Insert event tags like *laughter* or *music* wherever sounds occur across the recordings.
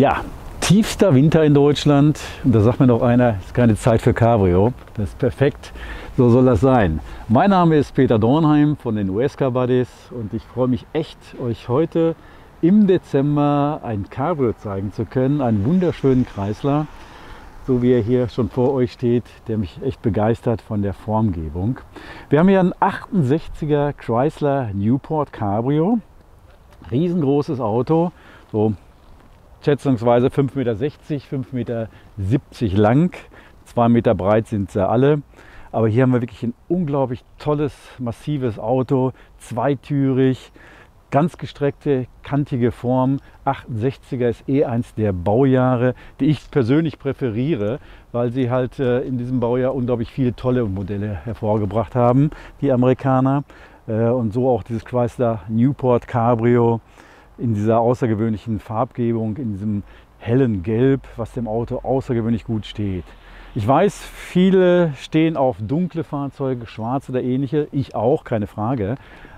Ja, tiefster Winter in Deutschland. Und da sagt mir noch einer, ist keine Zeit für Cabrio. Das ist perfekt, so soll das sein. Mein Name ist Peter Dornheim von den USK Buddies und ich freue mich echt, euch heute im Dezember ein Cabrio zeigen zu können. Einen wunderschönen Kreisler, so wie er hier schon vor euch steht, der mich echt begeistert von der Formgebung. Wir haben hier einen 68er Chrysler Newport Cabrio. Riesengroßes Auto, so schätzungsweise 5,60 Meter, 5,70 Meter lang. 2 Meter breit sind sie alle. Aber hier haben wir wirklich ein unglaublich tolles, massives Auto, zweitürig, ganz gestreckte, kantige Form. 68er ist eh eins der Baujahre, die ich persönlich präferiere, weil sie halt äh, in diesem Baujahr unglaublich viele tolle Modelle hervorgebracht haben, die Amerikaner. Äh, und so auch dieses Chrysler Newport Cabrio in dieser außergewöhnlichen Farbgebung, in diesem hellen Gelb, was dem Auto außergewöhnlich gut steht. Ich weiß, viele stehen auf dunkle Fahrzeuge, schwarz oder ähnliche. Ich auch, keine Frage.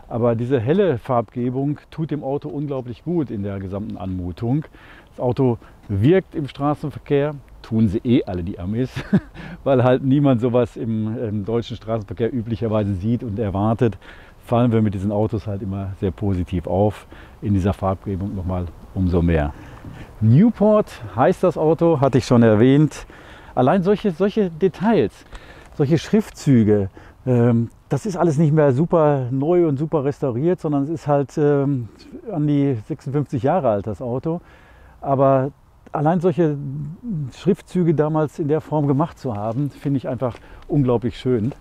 Aber diese helle Farbgebung tut dem Auto unglaublich gut in der gesamten Anmutung. Das Auto wirkt im Straßenverkehr, tun sie eh alle die Amis, *laughs* weil halt niemand sowas im, im deutschen Straßenverkehr üblicherweise sieht und erwartet fallen wir mit diesen Autos halt immer sehr positiv auf. In dieser Farbgebung nochmal umso mehr. Newport heißt das Auto, hatte ich schon erwähnt. Allein solche, solche Details, solche Schriftzüge, ähm, das ist alles nicht mehr super neu und super restauriert, sondern es ist halt ähm, an die 56 Jahre alt, das Auto. Aber allein solche Schriftzüge damals in der Form gemacht zu haben, finde ich einfach unglaublich schön.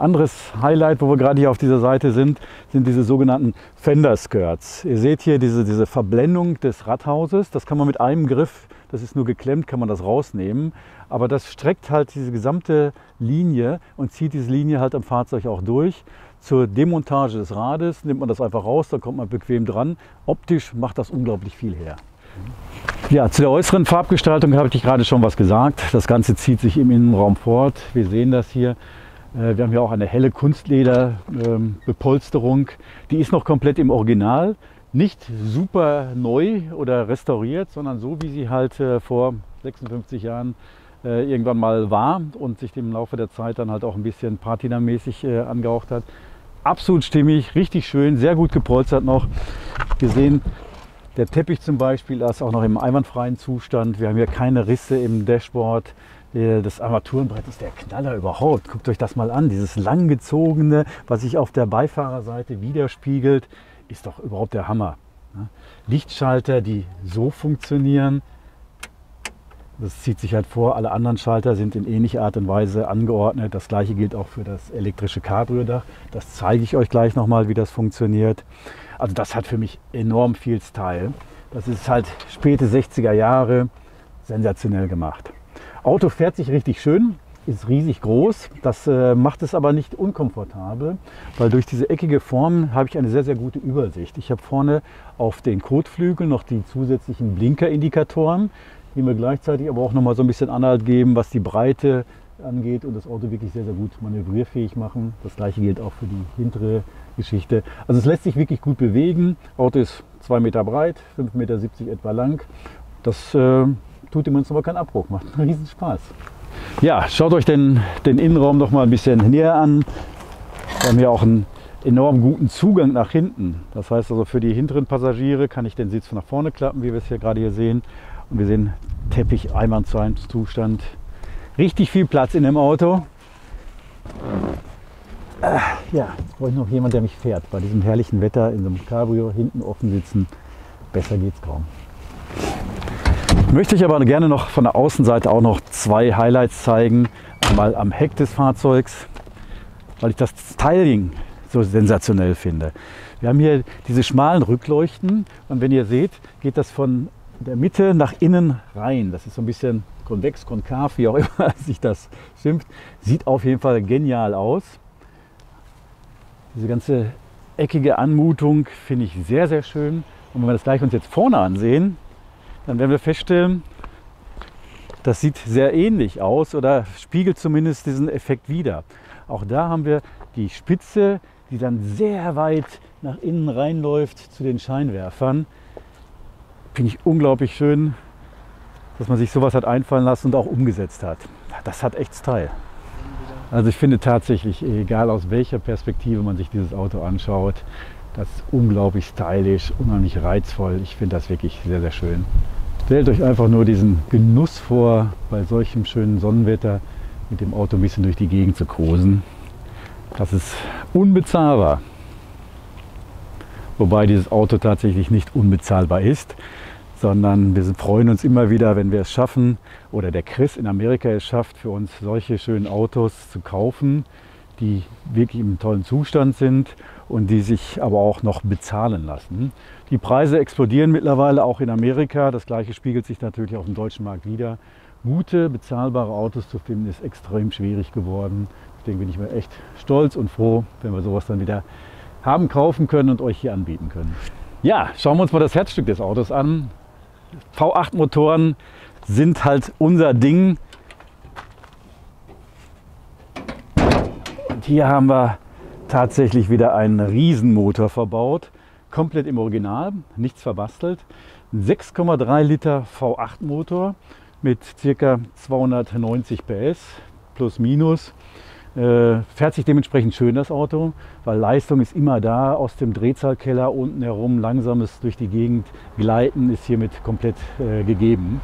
Anderes Highlight, wo wir gerade hier auf dieser Seite sind, sind diese sogenannten Fender Skirts. Ihr seht hier diese, diese Verblendung des Radhauses. Das kann man mit einem Griff, das ist nur geklemmt, kann man das rausnehmen. Aber das streckt halt diese gesamte Linie und zieht diese Linie halt am Fahrzeug auch durch. Zur Demontage des Rades nimmt man das einfach raus, da kommt man bequem dran. Optisch macht das unglaublich viel her. Ja, zu der äußeren Farbgestaltung habe ich gerade schon was gesagt. Das Ganze zieht sich im Innenraum fort. Wir sehen das hier. Äh, wir haben hier auch eine helle Kunstlederbepolsterung. Die ist noch komplett im Original. Nicht super neu oder restauriert, sondern so, wie sie halt äh, vor 56 Jahren äh, irgendwann mal war und sich im Laufe der Zeit dann halt auch ein bisschen patinamäßig angehaucht hat. Absolut stimmig, richtig schön, sehr gut gepolstert noch. Wir sehen, der Teppich zum Beispiel ist auch noch im einwandfreien Zustand. Wir haben hier keine Risse im Dashboard. Das Armaturenbrett ist der Knaller überhaupt. Guckt euch das mal an. Dieses langgezogene, was sich auf der Beifahrerseite widerspiegelt, ist doch überhaupt der Hammer. Lichtschalter, die so funktionieren. Das zieht sich halt vor. Alle anderen Schalter sind in ähnlicher Art und Weise angeordnet. Das gleiche gilt auch für das elektrische Cabrio-Dach. Das zeige ich euch gleich nochmal, wie das funktioniert. Also das hat für mich enorm viel Style. Das ist halt späte 60er Jahre sensationell gemacht. Auto fährt sich richtig schön, ist riesig groß. Das äh, macht es aber nicht unkomfortabel, weil durch diese eckige Form habe ich eine sehr, sehr gute Übersicht. Ich habe vorne auf den Kotflügeln noch die zusätzlichen Blinkerindikatoren, die mir gleichzeitig aber auch noch mal so ein bisschen Anhalt geben, was die Breite angeht und das Auto wirklich sehr, sehr gut manövrierfähig machen. Das gleiche gilt auch für die hintere Geschichte. Also es lässt sich wirklich gut bewegen. Auto ist 2 Meter breit, 5,70 Meter etwa lang. Das äh, tut dem uns aber keinen Abbruch, macht einen riesen Spaß. Ja, schaut euch den, den Innenraum noch mal ein bisschen näher an. Wir haben hier auch einen enorm guten Zugang nach hinten. Das heißt also für die hinteren Passagiere kann ich den Sitz nach vorne klappen, wie wir es hier gerade hier sehen. Und wir sehen Teppich Zustand. Richtig viel Platz in dem Auto. Äh, ja, jetzt brauche ich noch jemand, der mich fährt. Bei diesem herrlichen Wetter in so einem Cabrio hinten offen sitzen. Besser geht's kaum. Möchte ich aber gerne noch von der Außenseite auch noch zwei Highlights zeigen. Einmal am Heck des Fahrzeugs, weil ich das Styling so sensationell finde. Wir haben hier diese schmalen Rückleuchten und wenn ihr seht, geht das von der Mitte nach innen rein. Das ist so ein bisschen konvex, konkav, wie auch *laughs* immer sich das schimpft. Sieht auf jeden Fall genial aus. Diese ganze eckige Anmutung finde ich sehr, sehr schön. Und wenn wir das gleich uns jetzt vorne ansehen, dann werden wir feststellen, das sieht sehr ähnlich aus oder spiegelt zumindest diesen Effekt wider. Auch da haben wir die Spitze, die dann sehr weit nach innen reinläuft zu den Scheinwerfern. Finde ich unglaublich schön, dass man sich sowas hat einfallen lassen und auch umgesetzt hat. Das hat echt Style. Also ich finde tatsächlich, egal aus welcher Perspektive man sich dieses Auto anschaut, das ist unglaublich stylisch, unheimlich reizvoll. Ich finde das wirklich sehr, sehr schön. Stellt euch einfach nur diesen Genuss vor, bei solchem schönen Sonnenwetter mit dem Auto ein bisschen durch die Gegend zu cruisen. Das ist unbezahlbar. Wobei dieses Auto tatsächlich nicht unbezahlbar ist, sondern wir freuen uns immer wieder, wenn wir es schaffen oder der Chris in Amerika es schafft, für uns solche schönen Autos zu kaufen, die wirklich im tollen Zustand sind und die sich aber auch noch bezahlen lassen. Die Preise explodieren mittlerweile auch in Amerika. Das gleiche spiegelt sich natürlich auf dem deutschen Markt wieder. Gute, bezahlbare Autos zu finden ist extrem schwierig geworden. Deswegen bin ich mir echt stolz und froh, wenn wir sowas dann wieder haben kaufen können und euch hier anbieten können. Ja, schauen wir uns mal das Herzstück des Autos an. V8 Motoren sind halt unser Ding. Und hier haben wir tatsächlich wieder einen Riesenmotor verbaut. Komplett im Original, nichts verbastelt. 6,3 Liter V8 Motor mit ca. 290 PS plus minus. Äh, fährt sich dementsprechend schön das Auto, weil Leistung ist immer da. Aus dem Drehzahlkeller unten herum langsames durch die Gegend gleiten ist hiermit komplett äh, gegeben.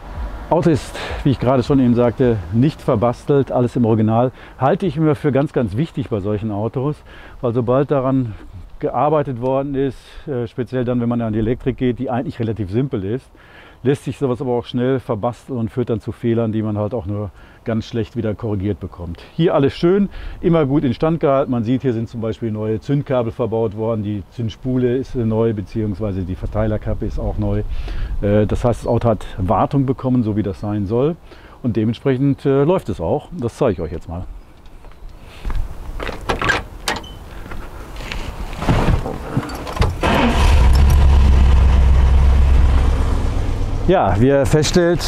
Auto ist, wie ich gerade schon eben sagte, nicht verbastelt, alles im Original. Halte ich immer für ganz, ganz wichtig bei solchen Autos, weil sobald daran gearbeitet worden ist, äh, speziell dann, wenn man an die Elektrik geht, die eigentlich relativ simpel ist, lässt sich sowas aber auch schnell verbasteln und führt dann zu Fehlern, die man halt auch nur ganz schlecht wieder korrigiert bekommt. Hier alles schön, immer gut instand gehalten. Man sieht, hier sind zum Beispiel neue Zündkabel verbaut worden, die Zündspule ist neu, beziehungsweise die Verteilerkappe ist auch neu. Äh, das heißt, das Auto hat Wartung bekommen, so wie das sein soll. Und dementsprechend äh, läuft es auch. Das zeige ich euch jetzt mal. Ja, wie ihr feststellt,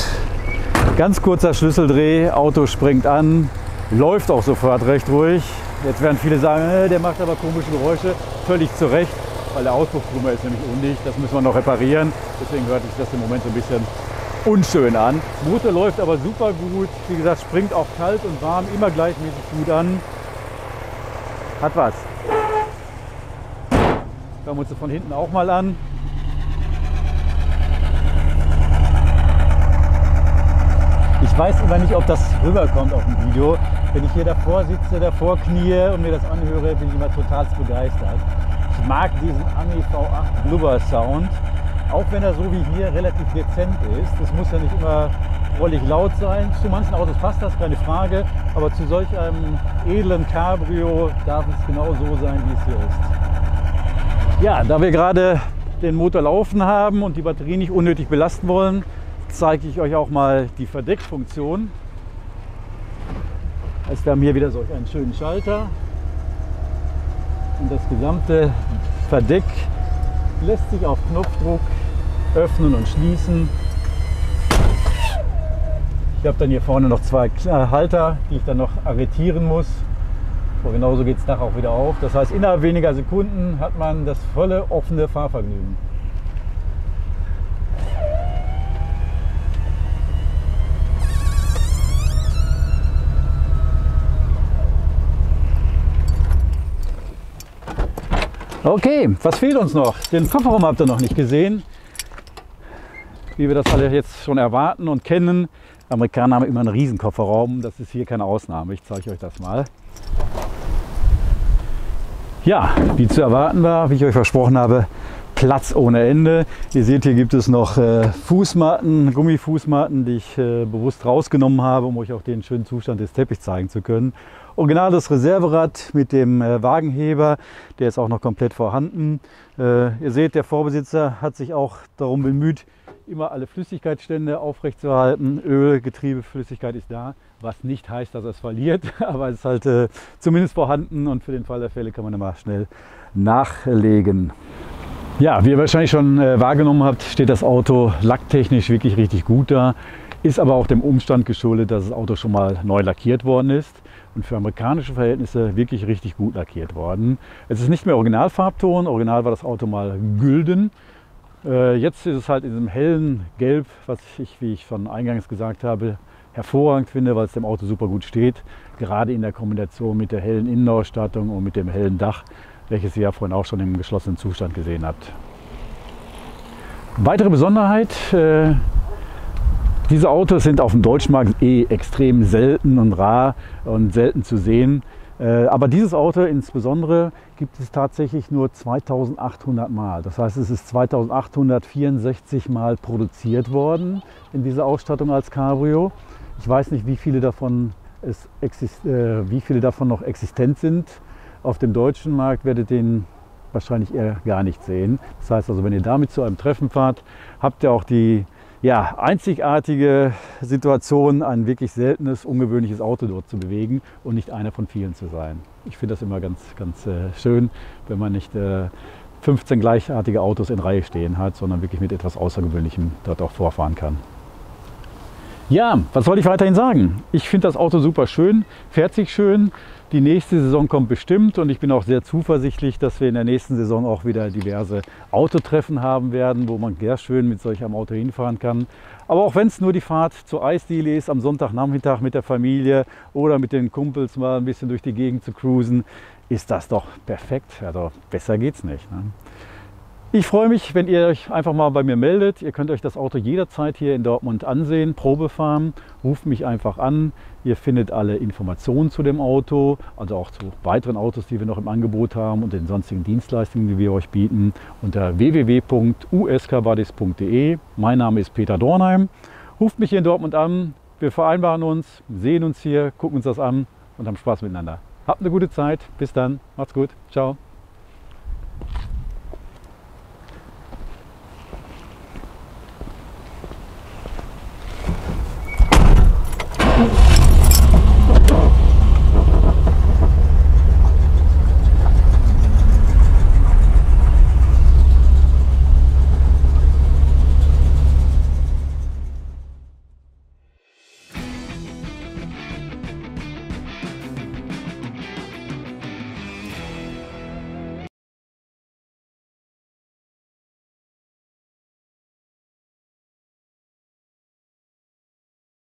ganz kurzer Schlüsseldreh, Auto springt an, läuft auch sofort recht ruhig. Jetzt werden viele sagen, äh, der macht aber komische Geräusche. Völlig zu Recht, weil der Auspuffkrümmer ist nämlich undicht. Das müssen wir noch reparieren. Deswegen hört sich das im Moment so ein bisschen unschön an. Motor läuft aber super gut. Wie gesagt, springt auch kalt und warm immer gleichmäßig gut an. Hat was. Schauen wir uns von hinten auch mal an. Weiß immer nicht, ob das rüberkommt auf dem Video. Wenn ich hier davor sitze, davor knie und mir das anhöre, bin ich immer total begeistert. Ich mag diesen Ami V8 Blubber Sound, auch wenn er so wie hier relativ dezent ist. Das muss ja nicht immer rollig laut sein. Zu manchen Autos passt das, keine Frage. Aber zu solch einem edlen Cabrio darf es genau so sein, wie es hier ist. Ja, da wir gerade den Motor laufen haben und die Batterie nicht unnötig belasten wollen, zeige ich euch auch mal die Verdeckfunktion. Also wir haben hier wieder solch einen schönen Schalter und das gesamte Verdeck lässt sich auf Knopfdruck öffnen und schließen. Ich habe dann hier vorne noch zwei Halter, die ich dann noch arretieren muss. Und genauso geht das Dach auch wieder auf. Das heißt, innerhalb weniger Sekunden hat man das volle offene Fahrvergnügen. Okay, was fehlt uns noch? Den Kofferraum habt ihr noch nicht gesehen. Wie wir das alle jetzt schon erwarten und kennen. Amerikaner haben immer einen riesen Kofferraum. Das ist hier keine Ausnahme. Ich zeige euch das mal. Ja, wie zu erwarten war, wie ich euch versprochen habe, Platz ohne Ende. Ihr seht, hier gibt es noch äh, Fußmatten, Gummifußmatten, die ich äh, bewusst rausgenommen habe, um euch auch den schönen Zustand des Teppichs zeigen zu können. Original das Reserverad mit dem äh, Wagenheber, der ist auch noch komplett vorhanden. Ihr seht, der Vorbesitzer hat sich auch darum bemüht, immer alle Flüssigkeitsstände aufrechtzuerhalten. Öl, Getriebeflüssigkeit ist da, was nicht heißt, dass er es verliert, *laughs* aber es ist halt zumindest vorhanden und für den Fall der Fälle kann man immer schnell nachlegen. Ja, wie ihr wahrscheinlich schon äh, wahrgenommen habt, steht das Auto lacktechnisch wirklich richtig gut da. Ist aber auch dem Umstand geschuldet, dass das Auto schon mal neu lackiert worden ist. und für amerikanische Verhältnisse wirklich richtig gut lackiert worden. Es ist nicht mehr Originalfarbton, original war das Auto mal gülden. Äh, jetzt ist es halt in diesem hellen Gelb, was ich, wie ich schon eingangs gesagt habe, hervorragend finde, weil es dem Auto super gut steht. Gerade in der Kombination mit der hellen Innenausstattung und mit dem hellen Dach, welches ihr ja vorhin auch schon im geschlossenen Zustand gesehen habt. Weitere Besonderheit, äh, diese Autos sind auf dem Deutschmarkt eh extrem selten und rar und selten zu sehen. Äh, aber dieses Auto insbesondere gibt es tatsächlich nur 2800 Mal. Das heißt, es ist 2864 Mal produziert worden in dieser Ausstattung als Cabrio. Ich weiß nicht, wie viele davon, es äh, wie viele davon noch existent sind. Auf dem deutschen Markt werdet ihr den wahrscheinlich eher gar nicht sehen. Das heißt also, wenn ihr damit zu einem Treffen fahrt, habt ihr auch die ja, einzigartige Situation, ein wirklich seltenes, ungewöhnliches Auto dort zu bewegen und nicht einer von vielen zu sein. Ich finde das immer ganz, ganz äh, schön, wenn man nicht äh, 15 gleichartige Autos in Reihe stehen hat, sondern wirklich mit etwas Außergewöhnlichem dort auch vorfahren kann. Ja, was soll ich weiterhin sagen? Ich finde das Auto super schön, fährt sich schön. Die nächste Saison kommt bestimmt und ich bin auch sehr zuversichtlich, dass wir in der nächsten Saison auch wieder diverse Autotreffen haben werden, wo man sehr schön mit solch einem Auto hinfahren kann. Aber auch wenn es nur die Fahrt zur Eisdiele ist, am Sonntagnachmittag mit der Familie oder mit den Kumpels mal ein bisschen durch die Gegend zu cruisen, ist das doch perfekt. Also besser geht's nicht. Ne? Ich freue mich, wenn ihr euch einfach mal bei mir meldet. Ihr könnt euch das Auto jederzeit hier in Dortmund ansehen, Probe fahren. Ruft mich einfach an. Ihr findet alle Informationen zu dem Auto, also auch zu weiteren Autos, die wir noch im Angebot haben und den sonstigen Dienstleistungen, die wir euch bieten, unter www.uskbuddies.de. Mein Name ist Peter Dornheim. Ruft mich hier in Dortmund an. Wir vereinbaren uns, sehen uns hier, gucken uns das an und haben Spaß miteinander. Habt eine gute Zeit. Bis dann. Macht's gut. Ciao.